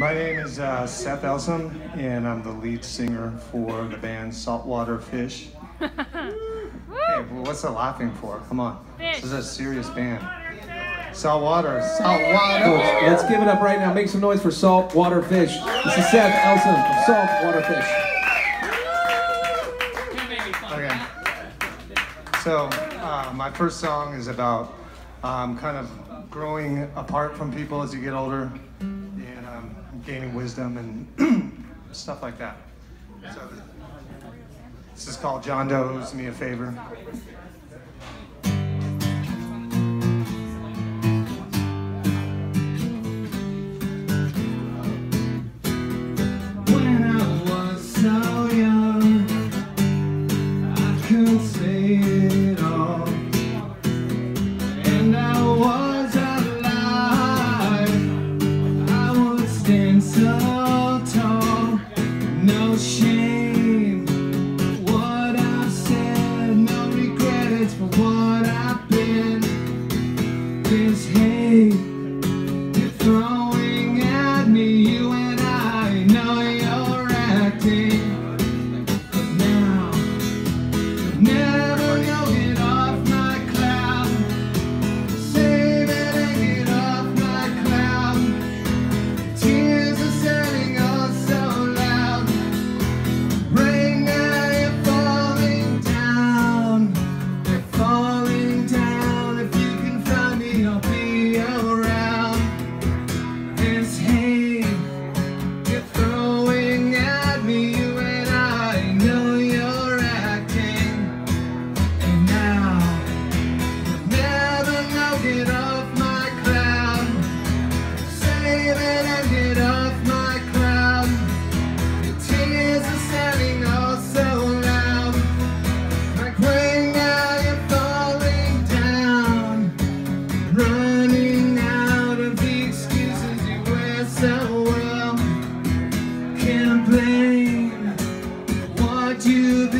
My name is uh, Seth Elsom, and I'm the lead singer for the band Saltwater Fiche. hey, well, what's the laughing for? Come on. Fish. This is a serious band. Saltwater, saltwater. Folks, let's give it up right now. Make some noise for Saltwater Fiche. This is Seth Elsom of Saltwater Fiche. Okay. So, uh, my first song is about um, kind of growing apart from people as you get older and gaining wisdom and stuff like that. So this is called John Doe Owes Me a Favor. When I was so young, I could of my cloud. Your tears are sounding all so loud. Like rain now you're falling down. Running out of the excuses you wear so well. Can't blame what you've